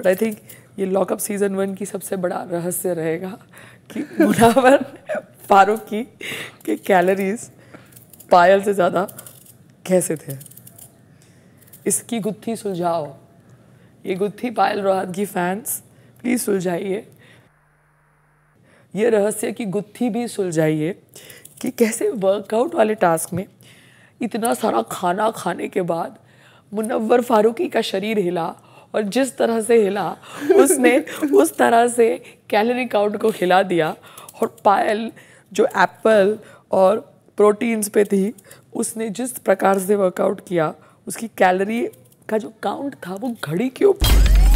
But I think ये lockup season one की सबसे बड़ा रहस्य रहेगा कि मुनावर फारूक की, के कैलोरीज पायल से ज़्यादा कैसे थे? इसकी गुत्थी सुलझाओ। ये गुत्थी पायल रोहत की फैंस प्लीज़ सुलझाइए। ये रहस्य की गुत्थी भी सुलझाइए कि कैसे वर्कआउट वाले टास्क में इतना सारा खाना खाने के बाद मुनव्वर फारूकी का शरीर हिला और जिस तरह से हिला, उसने उस तरह से कैलोरी काउंट को हिला दिया और पायल जो एप्पल और प्रोटीन्स पे थी, उसने जिस प्रकार से वर्कआउट किया, उसकी कैलोरी का जो काउंट था वो घड़ी के ऊपर